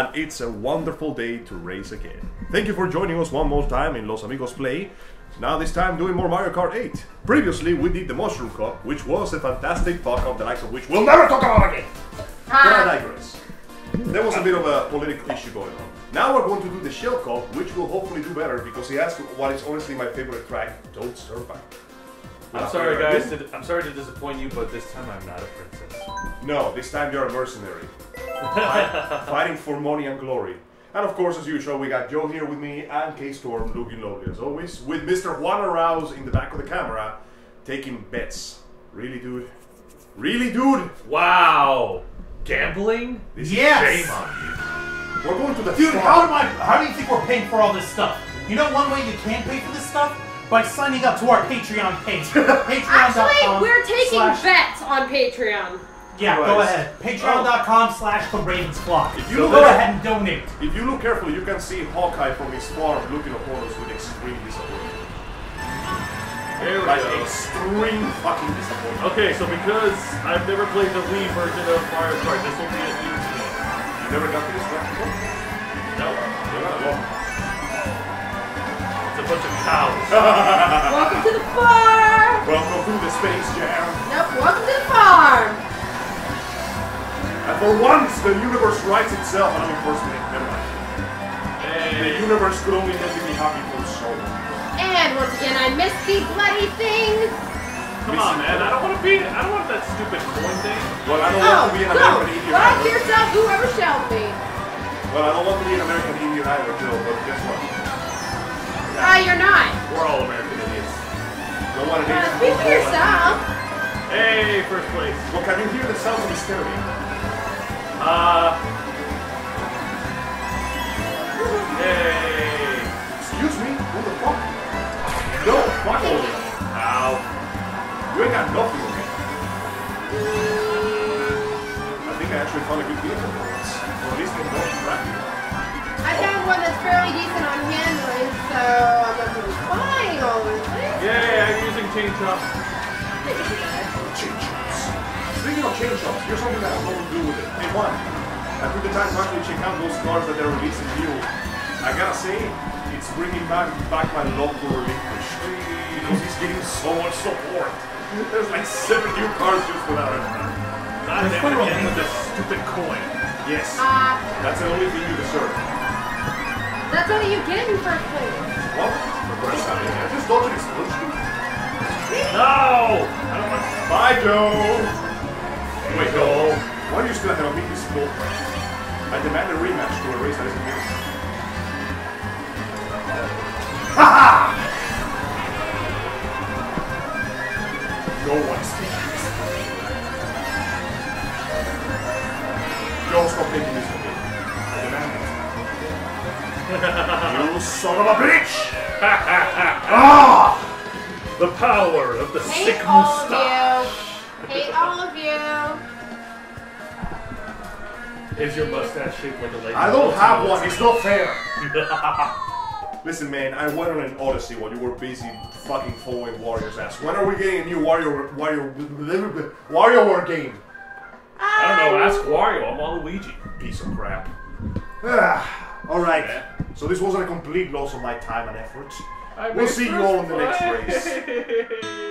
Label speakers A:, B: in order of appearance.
A: and it's a wonderful day to race again. Thank you for joining us one more time in Los Amigos Play. Now this time doing more Mario Kart 8. Previously we did the Mushroom Cup, which was a fantastic fuck of the likes of which we'll never talk about again. Ah. But I digress. There was a bit of a political issue going on. Now we're going to do the Shell Cup, which will hopefully do better because he has what is honestly my favorite track, Don't Survive.
B: I'm sorry, guys. To, I'm sorry to disappoint you, but this time I'm not a princess.
A: No, this time you're a mercenary. Fight- fighting for money and glory. And of course, as usual, we got Joe here with me and K Storm looking lovely as always, with Mr. Juan Arouse in the back of the camera taking bets. Really, dude? Really, dude?
B: Wow! Gambling?
A: This
C: Yes!
A: is shame on you. We're going to the
C: Dude,
A: farm.
C: how am I? How do you think we're paying for all this stuff? You know one way you can pay for this stuff by signing up to our Patreon page. Patreon.com.
D: Actually, we're taking
C: slash-
D: bets on Patreon.
C: Yeah, go ahead. Patreon.com slash the Ravens Flock.
A: If you
C: So
A: look
C: go ahead and donate.
A: If you look carefully, you can see Hawkeye from his farm looking upon us with extreme disappointment.
B: Here we
A: Like
B: go.
A: extreme fucking disappointment.
B: Okay, so because I've never played the Wii version of Mario Kart, this will be a new to me.
A: You never got to this track before?
B: No,
A: You're not alone.
B: it's a bunch of cows.
D: Welcome to the farm.
A: Welcome to the Space Jam. For once, the universe writes itself, and I'm impersonating. Never mind. The universe could only let me be happy for so long.
D: And once again, I missed the bloody thing.
B: come on, man. I don't want to be. I don't want that stupid coin thing.
A: Well, I don't
D: Oh,
A: want to be an American
D: go.
A: idiot
D: Like
A: either.
D: yourself, whoever shall be.
A: Well, I don't want to be an American idiot either, Joe, but guess what?
D: Ah, you're not.
B: We're all American idiots.
A: No one
D: Uh,
A: hates
D: speak for yourself.
B: Hey, first place.
A: Well, can you hear the sounds of hysteria?
B: Uh. Yay.
A: Excuse me? Who the fuck? No, fuck all you.
B: Ow.
A: You ain't got nothing on me. I think I actually found a good vehicle for once. Or at least a more crappy one.
D: I found one that's fairly decent on handling, so I'm not going to be flying all over the place.
B: Yay, I'm using chain chop.
A: Chain shops. Speaking of chain shops, here's something that has nothing to do with it. Hey, one, I took the time to actually check out those cars that they're releasing new. I gotta say, it's bringing back back my love for Relinquish. Because he's getting so much support. There's like seven new cars just for that.
B: Not
C: Let's
B: them
C: put it
B: again
C: on.
B: with this stupid coin.
A: Yes,
D: Uh,
A: that's the only thing you deserve.
D: that's what you get in first place.
A: What? The first time, I just dodged an explosion.
B: No! I don't want.
A: Bye, Joe!
B: Wait, go.
A: Why are you a big sport? I demand a rematch to a race that isn't given. No one speaks. Joe, stop making this with me. I demand it. you son of a bitch! ah!
B: The power of the
D: Hate
B: sick
D: all
B: Is your mustache shaped like a lady?
A: I don't have one, it's not fair! Listen, man, I went on an odyssey while you were busy fucking following Wario's ass. When are we getting a new Wario Wario WarioWare game?
B: I don't know. Ask Wario. I'm Waluigi.
A: Piece of crap. Ah, all right. So this wasn't a complete loss of my time and effort.
B: I
A: We'll see you all in the next race.
B: place.